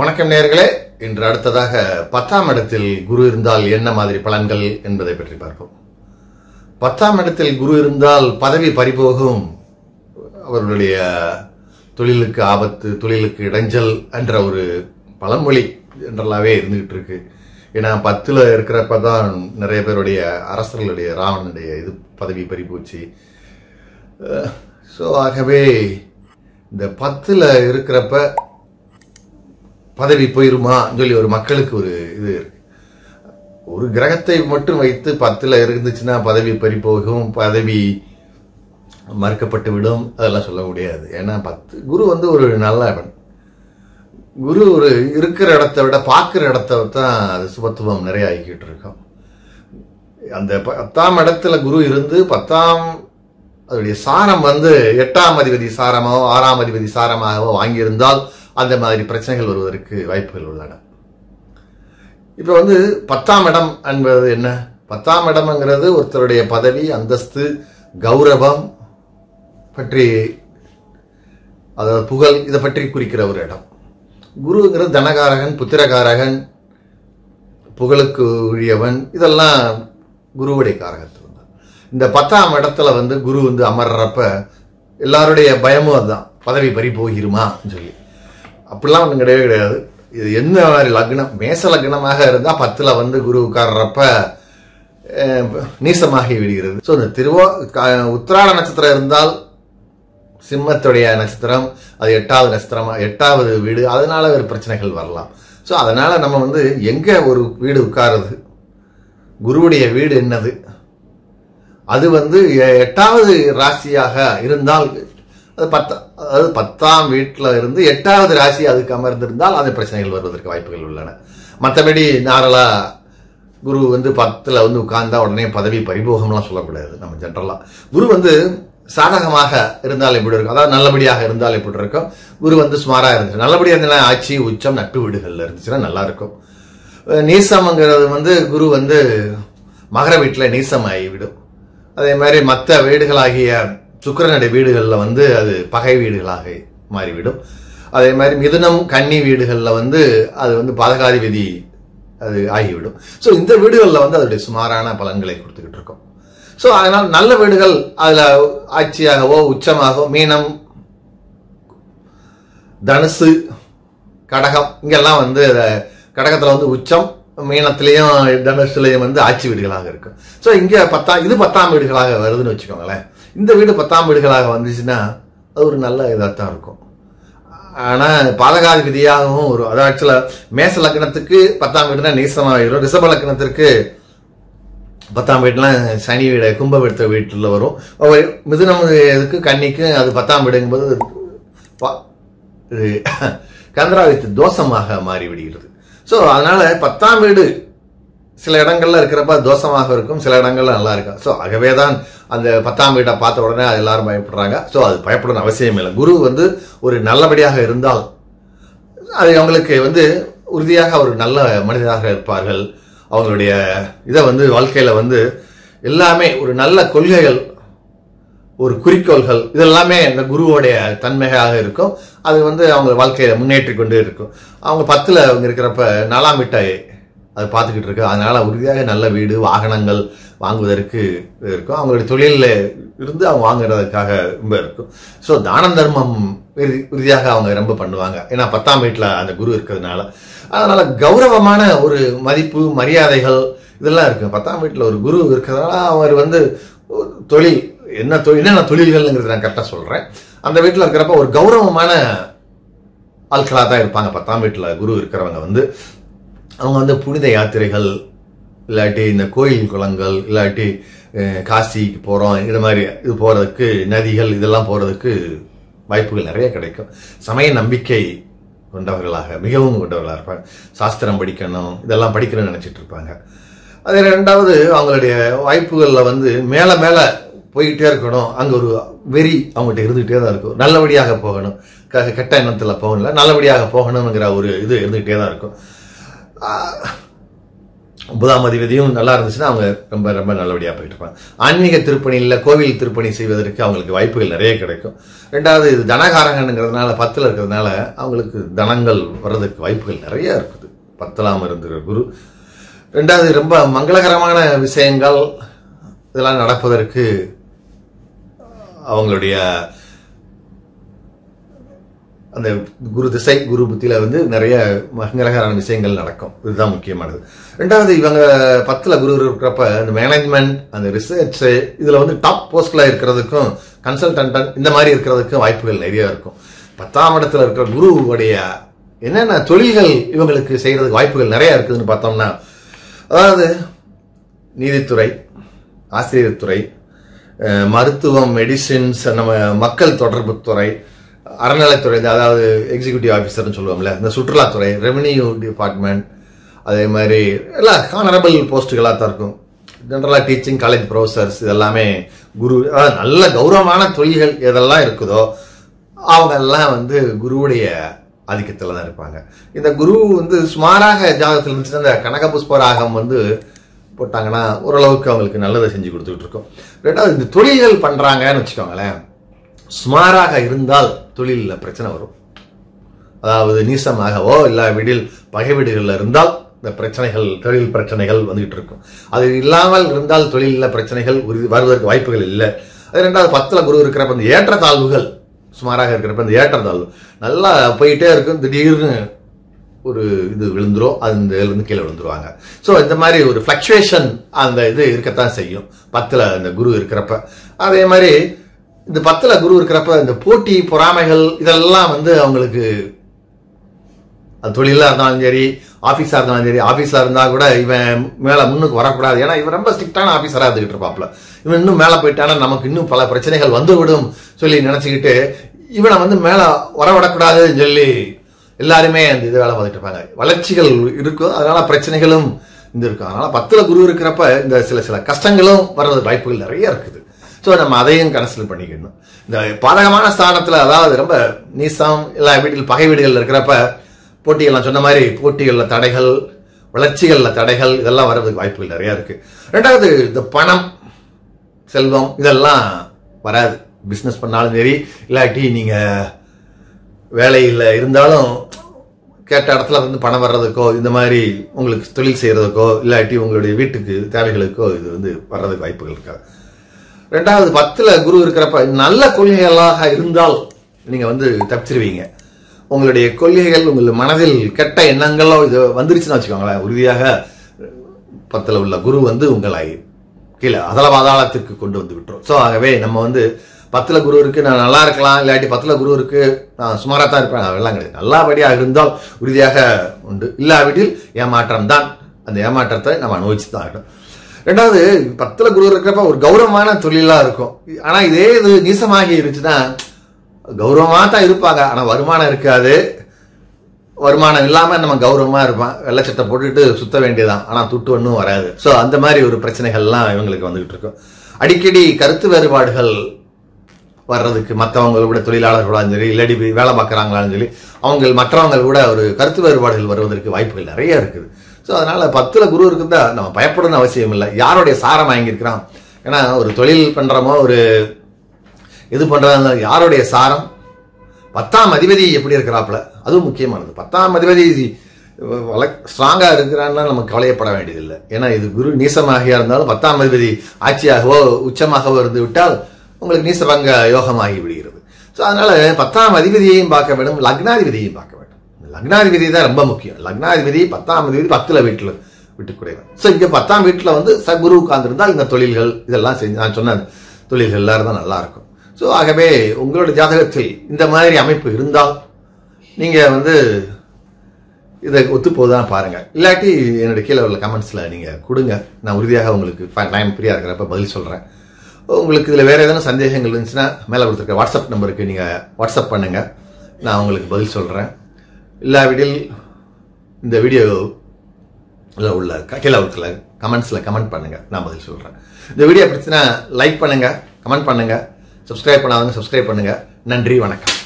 வணக்கம் நேர்களே இன்று அடுத்ததாக பத்தாம் இடத்தில் குரு இருந்தால் என்ன மாதிரி பலன்கள் என்பதை பற்றி பார்ப்போம். பத்தாம் இடத்தில் குரு இருந்தால் பதவி பறிபோகும். அவர்களுடைய தொழிலுக்கு ஆபத்து தொழிலுக்கு இடைஞ்சல் என்ற ஒரு பழமொழி என்றலாவே இருந்துகிட்டு இருக்கு ஏன்னா பத்தில் இருக்கிறப்ப தான் நிறைய பேருடைய அரசர்களுடைய ராவணனுடைய இது பதவி பறிபோச்சு. ஸோ ஆகவே இந்த பத்தில் இருக்கிறப்ப பதவி போயிருமான்னு சொல்லி ஒரு மக்களுக்கு ஒரு இது ஒரு கிரகத்தை மட்டும் வைத்து பத்தில் இருந்துச்சுன்னா பதவி பறிப்போகும் பதவி மறுக்கப்பட்டு விடும் அதெல்லாம் சொல்ல முடியாது. ஏன்னா பத்து குரு வந்து ஒரு நல்ல குரு ஒரு இருக்கிற இடத்த விட பார்க்குற இடத்த தான் அது சுபத்துவம் நிறைய ஆகிக்கிட்டு இருக்கோம். அந்த பத்தாம் இடத்துல குரு இருந்து பத்தாம் அதனுடைய சாரம் வந்து எட்டாம் அதிபதி சாரமாகவோ ஆறாம் அதிபதி சாரமாகவோ வாங்கியிருந்தால் அந்த மாதிரி பிரச்சனைகள் வருவதற்கு வாய்ப்புகள் உள்ளன. இப்போ வந்து பத்தாம் இடம் என்பது என்ன? பத்தாம் இடம்ங்கிறது ஒருத்தருடைய பதவி அந்தஸ்து கௌரவம் பற்றி அதாவது புகழ் இதை பற்றி குறிக்கிற ஒரு இடம். குருங்கிறது தனகாரகன் புத்திரகாரகன் புகழுக்கு உரியவன் இதெல்லாம் குருவுடைய காரகத்துவம் தான் இந்த பத்தாம் இடத்துல வந்து குரு வந்து அமர்றப்ப எல்லாருடைய பயமும் அதுதான். பதவி பறி போகிருமான்னு சொல்லி. அப்படிலாம் ஒன்றும் கிடையவே கிடையாது. இது எந்த மாதிரி லக்னம்? மேச லக்னமாக இருந்தால் பத்தில் வந்து குரு உட்கார்றப்ப நீசமாகி விடுகிறது. ஸோ இந்த திருவோ உத்திராட நட்சத்திரம் இருந்தால் சிம்மத்துடைய நட்சத்திரம் அது எட்டாவது நட்சத்திரம் எட்டாவது வீடு அதனால ஒரு பிரச்சனைகள் வரலாம். ஸோ அதனால் நம்ம வந்து எங்கே ஒரு வீடு உட்காருது? குருவுடைய வீடு என்னது? அது வந்து எட்டாவது ராசியாக இருந்தால் அது பத்த அதாவது பத்தாம் வீட்டில் இருந்து எட்டாவது ராசி அதுக்கு அமர்ந்திருந்தால் அது பிரச்சனைகள் வருவதற்கு வாய்ப்புகள் உள்ளன. மற்றபடி நாரலா குரு வந்து பத்தில் வந்து உட்கார்ந்தா உடனே பதவி பரிபோகம்லாம் சொல்லக்கூடாது. நம்ம ஜென்ரலாக குரு வந்து சாதகமாக இருந்தால் எப்படி இருக்கும்? அதாவது நல்லபடியாக இருந்தால் எப்படி இருக்கும்? குரு வந்து சுமாராக இருந்துச்சு நல்லபடியாக இருந்தாலும் ஆட்சி உச்சம் நட்பு வீடுகளில் இருந்துச்சுன்னா நல்லா இருக்கும். நீசம்ங்கிறது வந்து குரு வந்து மகர வீட்டில் நீசமாகிவிடும் அதே மாதிரி மற்ற வீடுகளாகிய சுக்கரனுடைய வீடுகளில் வந்து அது பகை வீடுகளாக மாறிவிடும். அதே மாதிரி மிதுனம் கன்னி வீடுகளில் வந்து அது வந்து பாதகாதிபதி அது ஆகிவிடும். ஸோ இந்த வீடுகளில் வந்து அதோடைய சுமாரான பலன்களை கொடுத்துக்கிட்டு இருக்கோம். ஸோ அதனால் நல்ல வீடுகள் அதில் ஆட்சியாகவோ உச்சமாகவோ மீனம் தனுசு கடகம் இங்கெல்லாம் வந்து கடகத்தில் வந்து உச்சம் மீனத்திலையும் தனுசுலையும் வந்து ஆட்சி வீடுகளாக இருக்கும் ஸோ இங்கே பத்தாம் இது பத்தாம் வீடுகளாக வருதுன்னு வச்சுக்கோங்களேன். இந்த வீடு பத்தாம் வீடுகளாக வந்துச்சுன்னா அது ஒரு நல்ல இதாக தான் இருக்கும். ஆனால் பாதகாதிபதியாகவும் ஒரு அதாவது ஆக்சுவலாக மேச லக்னத்துக்கு பத்தாம் வீடுனா நீசமாகிடும் ரிஷப லக்னத்திற்கு பத்தாம் வீடுலாம் சனி வீடு கும்ப வீட்டில் வரும். மிதுனம் இதுக்கு கன்னிக்கு அது பத்தாம் வீடுங்கும்போது கந்தராவித்து தோஷமாக மாறிவிடுகிறது. ஸோ அதனால் பத்தாம் வீடு சில இடங்கள்ல இருக்கிறப்ப தோஷமாக இருக்கும் சில இடங்கள்ல நல்லா இருக்கும். ஸோ ஆகவே தான் அந்த பத்தாம் வீட்டை பார்த்த உடனே அது எல்லாரும் பயப்படுறாங்க. ஸோ அது பயப்படணும் அவசியம் இல்லை. குரு வந்து ஒரு நல்லபடியாக இருந்தால் அது அவங்களுக்கு வந்து உறுதியாக ஒரு நல்ல மனிதராக இருப்பார்கள். அவங்களுடைய இதை வந்து வாழ்க்கையில் வந்து எல்லாமே ஒரு நல்ல கொள்கைகள் ஒரு குறிக்கோள்கள் இதெல்லாமே இந்த குருவோடைய தன்மையாக இருக்கும். அது வந்து அவங்க வாழ்க்கையில் முன்னேற்றி கொண்டு இருக்கும். அவங்க பத்தில் அவங்க இருக்கிறப்ப நாலாம் வீட்டை அதை பார்த்துக்கிட்டு இருக்கு. அதனால் உறுதியாக நல்ல வீடு வாகனங்கள் வாங்குவதற்கு இருக்கும். அவங்களுடைய தொழிலில் இருந்து அவங்க வாங்குறதுக்காக ரொம்ப இருக்கும். ஸோ தான தர்மம் உறுதியாக அவங்க ரொம்ப பண்ணுவாங்க. ஏன்னா பத்தாம் வீட்டில் அந்த குரு இருக்கிறதுனால. அதனால் கௌரவமான ஒரு மதிப்பு மரியாதைகள் இதெல்லாம் இருக்கு பத்தாம் வீட்டில் ஒரு குரு இருக்கிறதுனால அவர் வந்து தொழில் என்ன தொழில் என்னென்ன தொழில்கள்ங்கிறது நான் கரெக்டாக சொல்கிறேன் அந்த வீட்டில் இருக்கிறப்ப ஒரு கௌரவமான ஆட்களாக தான் இருப்பாங்க. பத்தாம் வீட்டில் குரு இருக்கிறவங்க வந்து. அவங்க வந்து புனித யாத்திரைகள் இல்லாட்டி இந்த கோயில் குளங்கள் இல்லாட்டி காசிக்கு போகிறோம் இது மாதிரி இது போகிறதுக்கு நதிகள் இதெல்லாம் போகிறதுக்கு வாய்ப்புகள் நிறைய கிடைக்கும். சமய நம்பிக்கை கொண்டவர்களாக மிகவும் கொண்டவர்களாக இருப்பாங்க. சாஸ்திரம் படிக்கணும் இதெல்லாம் படிக்கணும்னு நினச்சிட்டு இருப்பாங்க. அதே ரெண்டாவது அவங்களுடைய வாய்ப்புகளில் வந்து மேலே மேலே போய்கிட்டே இருக்கணும். அங்கே ஒரு வெறி அவங்ககிட்ட இருந்துகிட்டே தான் இருக்கும். நல்லபடியாக போகணும். க கெட்ட எண்ணத்தில் போகணும்ல நல்லபடியாக போகணுங்கிற ஒரு இது இருந்துகிட்டே தான் இருக்கும். ஒன்பதாம் அதிபதியும் நல்லா இருந்துச்சுன்னா அவங்க ரொம்ப ரொம்ப நல்லபடியாக போயிட்டு இருப்பாங்க ஆன்மீக திருப்பணியில் கோவில் திருப்பணி செய்வதற்கு அவங்களுக்கு வாய்ப்புகள் நிறைய கிடைக்கும். ரெண்டாவது இது தனகாரகனுங்கிறதுனால பத்தில் இருக்கிறதுனால அவங்களுக்கு தனங்கள் வர்றதுக்கு வாய்ப்புகள் நிறைய இருக்குது. பத்தலாம் இருந்துகிற குரு. ரெண்டாவது ரொம்ப மங்களகரமான விஷயங்கள் இதெல்லாம் நடப்பதற்கு அவங்களுடைய அந்த குரு திசை குரு புத்தியில வந்து நிறைய மங்களகரமான விஷயங்கள் நடக்கும். இதுதான் முக்கியமானது. ரெண்டாவது இவங்க பத்துல குரு இருக்கிறப்ப இந்த மேனேஜ்மெண்ட் அந்த ரிசர்ச் இதுல வந்து டாப் போஸ்ட்ல இருக்கிறதுக்கும் கன்சல்டன்ட் இந்த மாதிரி இருக்கிறதுக்கும் வாய்ப்புகள் நிறைய இருக்கும். பத்தாம் இடத்துல இருக்கிற குருவுடைய என்னென்ன தொழில்கள் இவங்களுக்கு செய்யறதுக்கு வாய்ப்புகள் நிறைய இருக்குதுன்னு பார்த்தோம்னா அதாவது நீதித்துறை ஆசிரியர் துறை மருத்துவம் மெடிசின்ஸ் நம்ம மக்கள் தொடர்பு துறை அறநிலைத்துறை அதாவது எக்ஸிக்யூட்டிவ் ஆஃபீஸர்னு சொல்லுவோம்ல இந்த சுற்றுலாத்துறை ரெவன்யூ டிபார்ட்மெண்ட் அதே மாதிரி எல்லாம் ஹானரபிள் போஸ்ட்டுகளாக தான் இருக்கும். ஜென்ரலாக டீச்சிங் காலேஜ் ப்ரொஃபஸர்ஸ் இதெல்லாமே குரு அதாவது நல்ல கௌரவமான தொழில்கள் எதெல்லாம் இருக்குதோ அவங்க எல்லாம் வந்து குருவுடைய ஆதிக்கத்தில் தான் இருப்பாங்க. இந்த குரு வந்து சுமாராக ஜாதகத்தில் இருந்துச்சு அந்த கனகபுஷ்ப ராகம் வந்து போட்டாங்கன்னா ஓரளவுக்கு அவங்களுக்கு நல்லதை செஞ்சு கொடுத்துக்கிட்டு இருக்கோம். ரெண்டாவது இந்த தொழில்கள் பண்ணுறாங்கன்னு வச்சுக்கோங்களேன் சுமாராக இருந்தால் தொழிலில் பிரச்சனை வரும். அதாவது நீசமாகவோ இல்ல வீடில் பகை வீடுகளில் இருந்தால் இந்த பிரச்சனைகள் தொழில் பிரச்சனைகள் வந்துகிட்டு இருக்கும். அது இல்லாமல் இருந்தால் தொழிலில் பிரச்சனைகள் உறுதி- வருவதற்கு வாய்ப்புகள் இல்லை. அது ரெண்டாவது பத்தில் குரு இருக்கிறப்ப இந்த ஏற்றத்தாழ்வுகள் சுமாராக இருக்கிறப்ப இந்த ஏற்றத்தாழ்வு நல்லா போயிட்டே இருக்கும். திடீர்னு ஒரு இது விழுந்துரும் அந்த இந்த கீழே விழுந்துருவாங்க. ஸோ இந்த மாதிரி ஒரு ஃப்ளக்சுவேஷன் அந்த இது இருக்கத்தான் செய்யும். பத்தில் அந்த குரு இருக்கிறப்ப. அதே மாதிரி இந்த பத்தில் குரு இருக்கிறப்ப இந்த போட்டி பொறாமைகள் இதெல்லாம் வந்து அவங்களுக்கு அது தொழிலாக இருந்தாலும் சரி ஆஃபீஸாக இருந்தாலும் சரி ஆஃபீஸாக இருந்தால் கூட இவன் மேலே முன்னுக்கு வரக்கூடாது. ஏன்னா இவன் ரொம்ப ஸ்ட்ரிக்டான ஆஃபீஸராக இருந்துகிட்டு இருப்பாப்ல இவன் இன்னும் மேலே போயிட்டானா நமக்கு இன்னும் பல பிரச்சனைகள் வந்து விடும் சொல்லி நினச்சிக்கிட்டு இவனை வந்து மேலே வரவிடக்கூடாதுன்னு சொல்லி எல்லாருமே அந்த இது வேலை பார்த்துட்டு இருப்பாங்க. வளர்ச்சிகள் இருக்கும் அதனால பிரச்சனைகளும் இந்த இருக்கும் அதனால பத்தில் குரு இருக்கிறப்ப இந்த சில சில கஷ்டங்களும் வர்றது வாய்ப்புகள் நிறைய இருக்குது. ஸோ நம்ம அதையும் கன்சிடர் பண்ணிக்கணும். இந்த பாதகமான ஸ்தானத்தில் அதாவது ரொம்ப நீசம் எல்லா வீட்டில் பகை வீடுகளில் இருக்கிறப்ப போட்டிகள்லாம் சொன்ன மாதிரி போட்டிகளில் தடைகள் வளர்ச்சிகளில் தடைகள் இதெல்லாம் வர்றதுக்கு வாய்ப்புகள் நிறையா இருக்குது ரெண்டாவது இந்த பணம் செல்வம் இதெல்லாம் வராது. பிஸ்னஸ் பண்ணாலும் சரி இல்லாட்டி நீங்கள் வேலையில் இருந்தாலும் கேட்ட இடத்துல வந்து பணம் வர்றதுக்கோ இந்த மாதிரி உங்களுக்கு தொழில் செய்கிறதுக்கோ இல்லாட்டி உங்களுடைய வீட்டுக்கு தேவைகளுக்கோ இது வந்து வர்றதுக்கு வாய்ப்புகள் இருக்காது. ரெண்டாவது பத்தில் குரு இருக்கிறப்ப நல்ல கொள்கைகளாக இருந்தால் நீங்கள் வந்து தப்பிச்சிருவீங்க. உங்களுடைய கொள்கைகள் உங்கள் மனதில் கெட்ட எண்ணங்களோ இது வந்துருச்சுன்னு வச்சுக்கோங்களேன். உறுதியாக பத்தில் உள்ள குரு வந்து உங்களை கீழே அதல பாதாளத்திற்கு கொண்டு வந்து விட்டுரும். ஸோ ஆகவே நம்ம வந்து பத்தில் குரு இருக்கு நான் நல்லா இருக்கலாம் இல்லாட்டி பத்தில் குரு இருக்கு நான் சுமாராக தான் இருப்பேன் அதெல்லாம் கிடையாது. நல்லபடியாக இருந்தால் உறுதியாக உண்டு. இல்லாவிட்டில் ஏமாற்றம் தான். அந்த ஏமாற்றத்தை நம்ம அனுபவிச்சு தான் ஆகிடும் ரெண்டாவது பத்துல குரு இருக்கிறப்ப ஒரு கௌரவமான தொழிலா இருக்கும். ஆனா இதே இது நீசமாகி இருந்துச்சுன்னா கௌரவமா தான் இருப்பாங்க. ஆனா வருமானம் இருக்காது. வருமானம் இல்லாமல் நம்ம கௌரவமாக இருப்பான் வெள்ளச்சட்டை போட்டுட்டு சுத்த வேண்டியதான் ஆனால் துட்டு ஒன்றும் வராது. ஸோ அந்த மாதிரி ஒரு பிரச்சனைகள்லாம் இவங்களுக்கு வந்துகிட்டு இருக்கும். அடிக்கடி கருத்து வேறுபாடுகள் வர்றதுக்கு மற்றவங்களோட தொழிலாளர்களாலும் சரி இல்லாடி வேலை பார்க்குறாங்களாலும் சரி அவங்க மற்றவங்க கூட ஒரு கருத்து வேறுபாடுகள் வருவதற்கு வாய்ப்புகள் நிறைய இருக்குது. ஸோ அதனால் பத்தில் குரு இருக்குதா? நம்ம பயப்படணும்னு அவசியம் இல்லை. யாருடைய சாரம் வாங்கியிருக்கிறான்? ஏன்னா ஒரு தொழில் பண்ணுறோமோ ஒரு இது பண்ணுறாங்க யாருடைய சாரம்? பத்தாம் அதிபதி எப்படி இருக்கிறாப்புல? அதுவும் முக்கியமானது. பத்தாம் அதிபதி ஸ்ட்ராங்காக இருக்கிறான்னா நமக்கு கவலையப்பட வேண்டியதில்லை. ஏன்னா இது குரு நீசமாகியா இருந்தாலும் பத்தாம் அதிபதி ஆட்சியாகவோ உச்சமாகவோ இருந்து விட்டால் உங்களுக்கு நீசபங்க யோகமாகி விடுகிறது. ஸோ அதனால் பத்தாம் அதிபதியையும் பார்க்க வேண்டும் லக்னாதிபதியையும் பார்க்க வேண்டும் லக்னாதிபதி தான் ரொம்ப முக்கியம். லக்னாதிபதி பத்தாம் அதிபதி பத்துல வீட்டில் விட்டுக்குறைவன் ஸோ இங்கே பத்தாம் வீட்டில் வந்து ச குரு உட்கார்ந்துருந்தால் இந்த தொழில்கள் இதெல்லாம் செஞ்சு நான் சொன்ன தொழில்கள் எல்லாரும் தான் நல்லாயிருக்கும் ஸோ ஆகவே உங்களோட ஜாதகத்தில் இந்த மாதிரி அமைப்பு இருந்தால் நீங்கள் வந்து இதை ஒத்து போதான் இல்லாட்டி என்னோட கீழே உள்ள கமெண்ட்ஸில் நீங்கள் கொடுங்க. நான் உறுதியாக உங்களுக்கு டைம் ஃப்ரீயாக இருக்கிறப்ப பதில் சொல்கிறேன் உங்களுக்கு இதில் வேறு ஏதேனும் சந்தேகங்கள் இருந்துச்சுன்னா மேலே கொடுத்துருக்க வாட்ஸ்அப் நம்பருக்கு நீங்கள் வாட்ஸ்அப் பண்ணுங்கள் நான் உங்களுக்கு பதில் சொல்கிறேன் இல்லாவிடில் இந்த வீடியோ உள்ள கீழே இருக்கிற கமெண்ட்ஸில் கமெண்ட் பண்ணுங்கள் நான் பதில் சொல்கிறேன் இந்த வீடியோ பிடிச்சினா லைக் பண்ணுங்கள் கமெண்ட் பண்ணுங்கள் சப்ஸ்கிரைப் பண்ணாதவங்க சப்ஸ்கிரைப் பண்ணுங்கள் நன்றி வணக்கம்.